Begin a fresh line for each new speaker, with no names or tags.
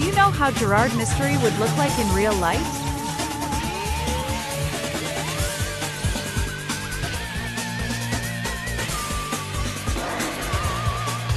Do you know how Gerard Mystery would look like in real life?